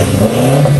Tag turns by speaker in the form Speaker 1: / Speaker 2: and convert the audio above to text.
Speaker 1: Amém.